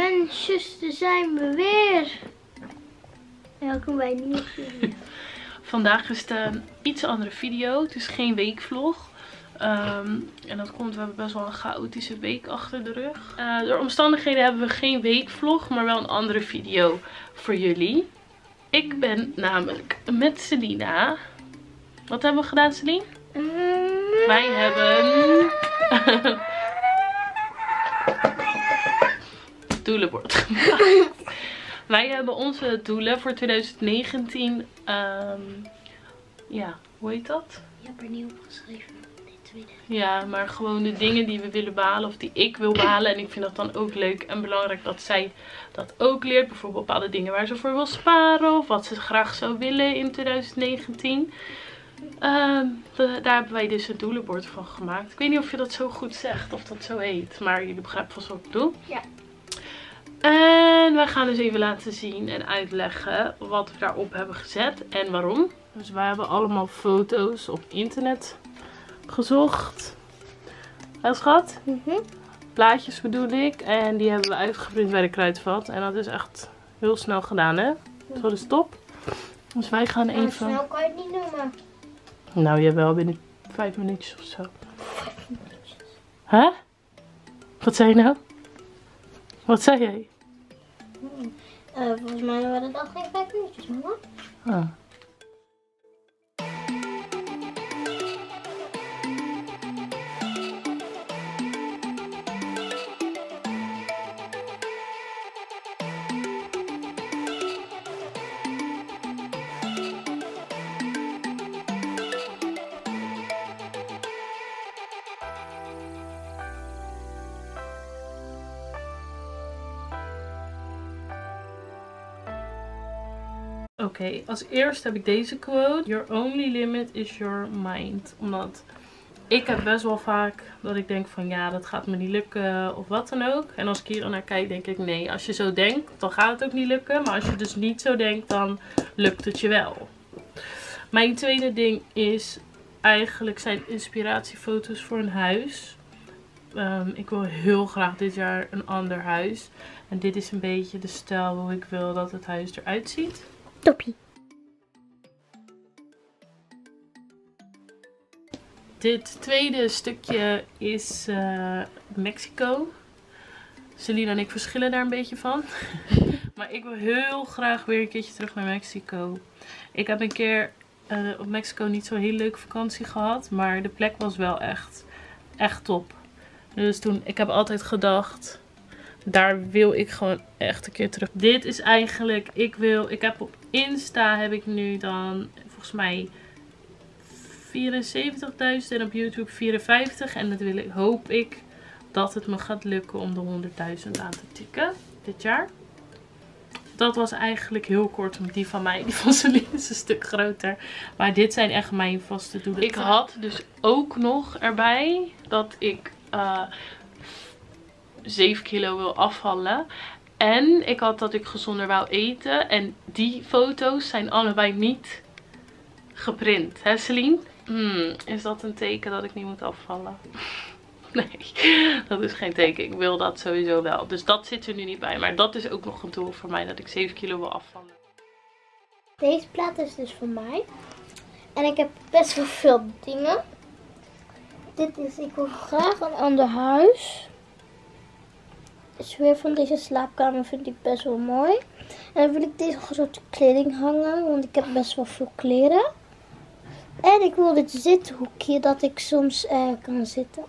Daar zijn we weer. Welkom bij een nieuwe video. Vandaag is het een iets andere video. Het is geen weekvlog. Ehm, en dat komt, we hebben best wel een chaotische week achter de rug. Uh, door omstandigheden hebben we geen weekvlog, maar wel een andere video voor jullie. Ik ben namelijk met Selina. Wat hebben we gedaan, Celine? Wij hebben doelenbord gemaakt. Wij hebben onze doelen voor 2019. Um, ehm, ja, hoe heet dat? Je hebt er niet opgeschreven. Ja, maar gewoon de dingen die we willen behalen of die ik wil behalen. En ik vind dat dan ook leuk en belangrijk dat zij dat ook leert. Bijvoorbeeld bepaalde dingen waar ze voor wil sparen of wat ze graag zou willen in 2019. Ehm, daar hebben wij dus een doelenbord van gemaakt. Ik weet niet of je dat zo goed zegt of dat zo heet. Maar jullie begrijpen vast wat ik bedoel. Ja. En wij gaan dus even laten zien en uitleggen wat we daarop hebben gezet en waarom. Dus wij hebben allemaal foto's op internet gezocht. Hè schat? Mm Plaatjes bedoel ik. En die hebben we uitgeprint bij de kruidvat. En dat is echt heel snel gedaan hè. Zo is top. Dus wij gaan nou, even... snel kan je het niet noemen. Nou, jawel, binnen vijf minuutjes of zo. Vijf minuutjes. Hè? Wat zei je nou? Wat zei jij? Uh, volgens mij waren het al geen vijf minuutjes, mama. Ah. Oké, als eerst heb ik deze quote. Your only limit is your mind. Omdat ik heb best wel vaak dat ik denk van ja, dat gaat me niet lukken of wat dan ook. En als ik hier dan naar kijk, denk ik nee, als je zo denkt, dan gaat het ook niet lukken. Maar als je dus niet zo denkt, dan lukt het je wel. Mijn tweede ding is eigenlijk zijn inspiratiefoto's voor een huis. Ehm, ik wil heel graag dit jaar een ander huis. En dit is een beetje de stijl hoe ik wil dat het huis eruit ziet. Toppie. Dit tweede stukje is uh, Mexico. Selina en ik verschillen daar een beetje van. maar ik wil heel graag weer een keertje terug naar Mexico. Ik heb een keer uh, op Mexico niet zo'n heel leuke vakantie gehad. Maar de plek was wel echt, echt top. Dus toen, ik heb altijd gedacht, daar wil ik gewoon echt een keer terug. Dit is eigenlijk, ik wil, ik heb op Insta heb ik nu dan volgens mij 74.000 en op YouTube 54. En dat wil ik, hoop ik dat het me gaat lukken om de 100.000 aan te tikken dit jaar. Dat was eigenlijk heel kort om die van mij. Die van Celine is een stuk groter. Maar dit zijn echt mijn vaste doelen. Ik had dus ook nog erbij dat ik uh, 7 kilo wil afvallen. En ik had dat ik gezonder wou eten. En die foto's zijn allebei niet geprint. Hè Celine? Hmm, is dat een teken dat ik niet moet afvallen? Nee, dat is geen teken. Ik wil dat sowieso wel. Dus dat zit er nu niet bij. Maar dat is ook nog een doel voor mij. Dat ik 7 kilo wil afvallen. Deze plaat is dus voor mij. En ik heb best wel veel dingen. Dit is, ik wil graag een ander huis sfeer van deze slaapkamer vind ik best wel mooi. En dan wil ik deze soort kleding hangen, want ik heb best wel veel kleren. En ik wil dit zithoekje dat ik soms uh, kan zitten.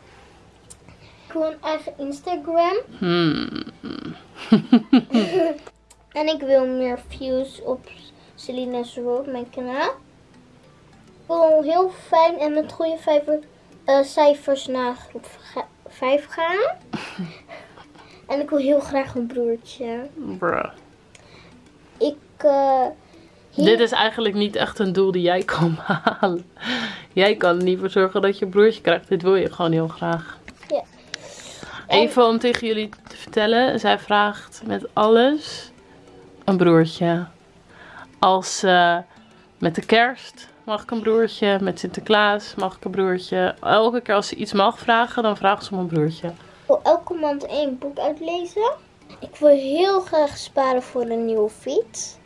Ik wil een eigen Instagram. Hmm. en ik wil meer views op Selena's World, mijn kanaal. Ik wil heel fijn en met goede uh, cijfers naar groep 5 gaan. En ik wil heel graag een broertje. Bruh. Ik... Uh, Dit is eigenlijk niet echt een doel die jij kan halen. Jij kan er niet voor zorgen dat je een broertje krijgt. Dit wil je gewoon heel graag. Ja. Even om tegen jullie te vertellen. Zij vraagt met alles een broertje. Als uh, met de kerst mag ik een broertje. Met Sinterklaas mag ik een broertje. Elke keer als ze iets mag vragen, dan vraagt ze om een broertje elke maand één boek uitlezen. ik wil heel graag sparen voor een nieuwe fiets.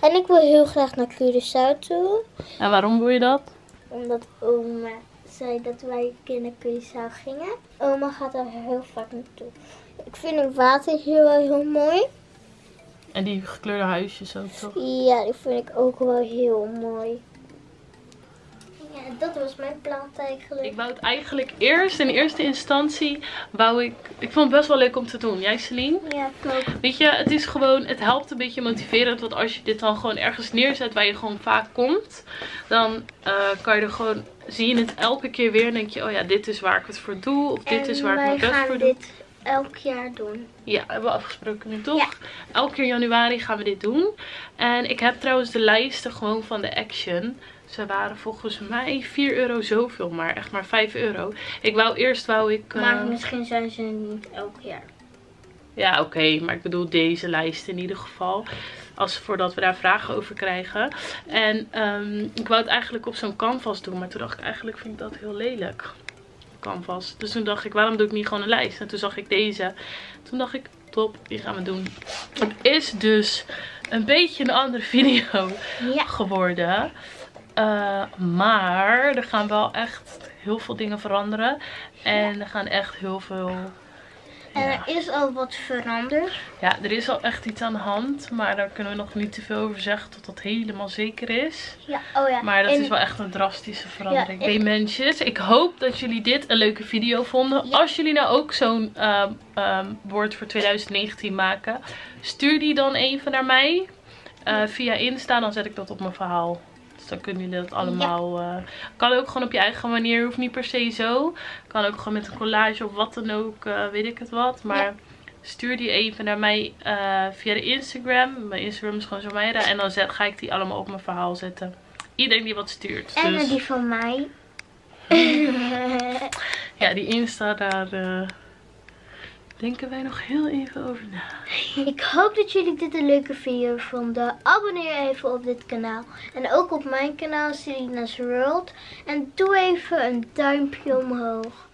En ik wil heel graag naar Curaçao toe. En waarom wil je dat? Omdat oma zei dat wij naar Curaçao gingen. Oma gaat er heel vaak naartoe. Ik vind het water hier wel heel mooi. En die gekleurde huisjes ook toch? Ja, die vind ik ook wel heel mooi. Ja, dat was mijn plaat eigenlijk. Ik wou het eigenlijk eerst, in eerste instantie, wou ik... Ik vond het best wel leuk om te doen. Jij Celine? Ja, ook. Weet je, het is gewoon, het helpt een beetje motiverend. Want als je dit dan gewoon ergens neerzet waar je gewoon vaak komt, dan eh, kan je er gewoon, zie je het elke keer weer en denk je, oh ja, dit is waar ik het voor doe. Of dit En is waar ik mijn best voor doe. dit elk jaar doen. Ja, hebben we afgesproken nu toch? Elke keer januari gaan we dit doen. En ik heb trouwens de lijsten gewoon van de Action. Ze waren volgens mij 4 euro zoveel, maar echt maar 5 euro. Ik wou eerst wou ik... eh, Maar misschien zijn ze niet elk jaar. Ja, oké, maar ik bedoel deze lijst in ieder geval. Als, voordat we daar vragen over krijgen. En ehm, ik wou het eigenlijk op zo'n canvas doen. Maar toen dacht ik eigenlijk vind ik dat heel lelijk. Canvas. Dus toen dacht ik waarom doe ik niet gewoon een lijst. En toen zag ik deze. Toen dacht ik top, die gaan we doen. Het is dus een beetje een andere video Ja. geworden. Eh, maar er gaan wel echt heel veel dingen veranderen. En er gaan echt heel veel... En er is al wat veranderd. Ja, er is al echt iets aan de hand. Maar daar kunnen we nog niet te veel over zeggen tot dat helemaal zeker is. Ja, oh ja. Maar dat En- is wel echt een drastische verandering. Ja, Hey mensjes, ik hoop dat jullie dit een leuke video vonden. Ja. Als jullie nou ook zo'n ehm, woord voor 2019 maken, stuur die dan even naar mij. eh, via Insta, dan zet ik dat op mijn verhaal. Dan kunnen jullie dat allemaal... eh, kan ook gewoon op je eigen manier, hoeft niet per se zo. Kan ook gewoon met een collage of wat dan ook, eh, weet ik het wat. Maar Ja. stuur die even naar mij eh, via de Instagram. Mijn Instagram is gewoon Zomaira. En dan zet, ga ik die allemaal op mijn verhaal zetten. Iedereen die wat stuurt. En dus die van mij. ja, die Insta, daar denken wij nog heel even over na. Ik hoop dat jullie dit een leuke video vonden. Abonneer even op dit kanaal. En ook op mijn kanaal, Selina's World. En doe even een duimpje omhoog.